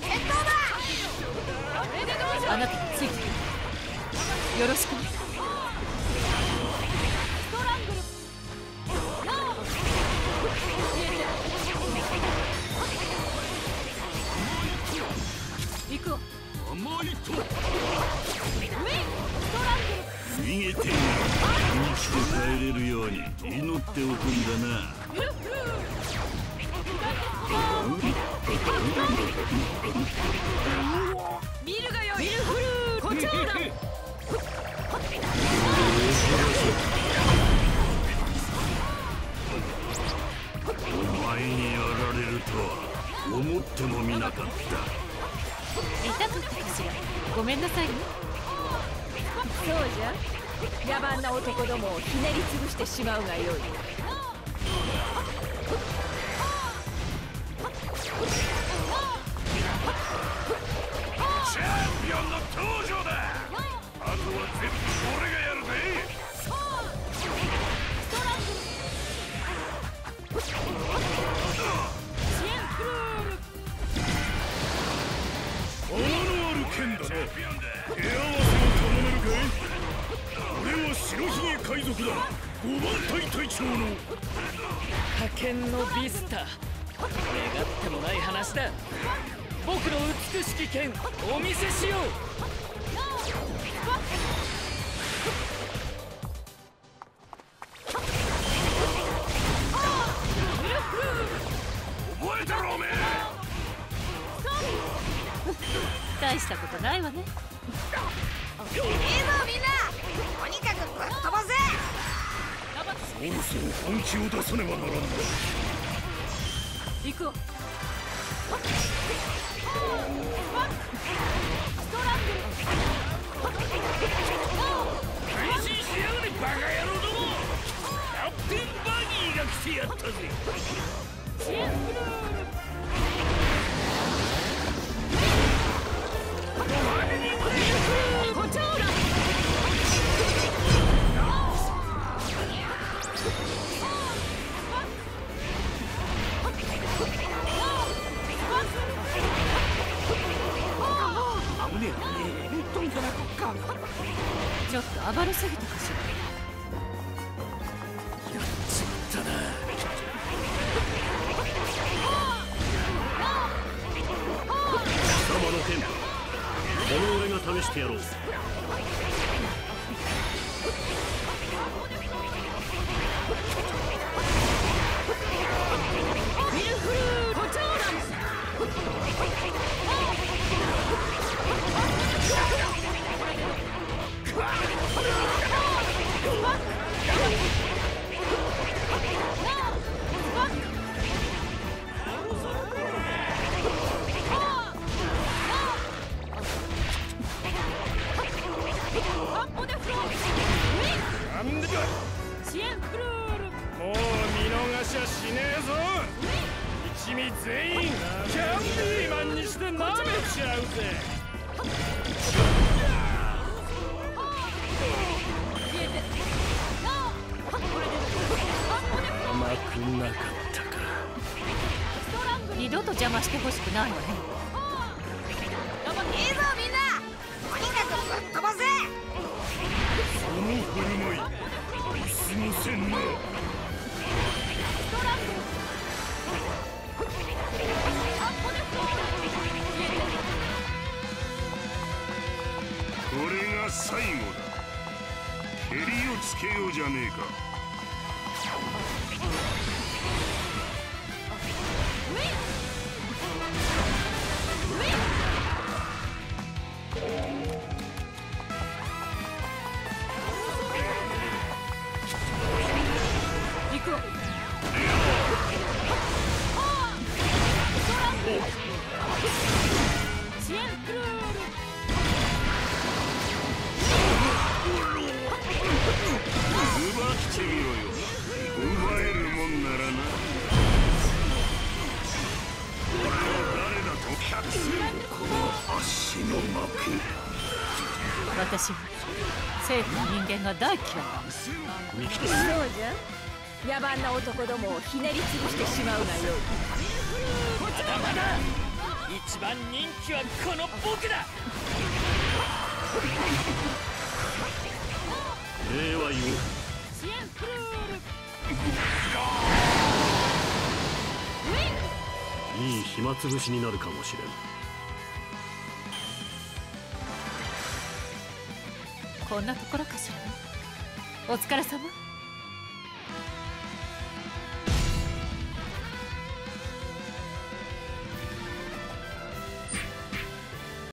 決闘だあなたについてよろしくね行くわ甘いと逃げて生きて帰れるように祈っておくんだな見るがよいミルフルーコチャーダお前にやられるとは思ってもみなかった。痛かった。かしらごめんなさいねそうじゃ野蛮な男どもをひねり潰してしまうがよいある剣だな手合わせを頼めるかい俺は白ひげ海賊だ五番隊隊長の派遣のビスタ。願ってもない話だ。僕の美しき剣お見せしよう。覚えたろおめえ。大したことないわね。いいぞみんなとにかくぶっ飛ばせ。そろそろ本気を出さねばならんな行しやがれバカ野郎ども。キャプテンバギーが来てやったぜちょっと暴れすぎたかしら。貴様の剣だこの俺が試してやろう。もう見逃しゃしねえぞ。一味全員キャンディーマンにして舐めちゃうぜ。甘くなかったか。二度と邪魔してほしくないわね最後だ。襟をつけようじゃねえか。んならな俺は誰だと百戦この足の幕私は政府の人間が大嫌い。そうじゃ野蛮な男どもをひねり潰してしまうがよ。いまだまだ一番人気はこの僕だ礼は言おう。支援フルールいい暇つぶしになるかもしれん。こんなところかしらね。お疲れ様。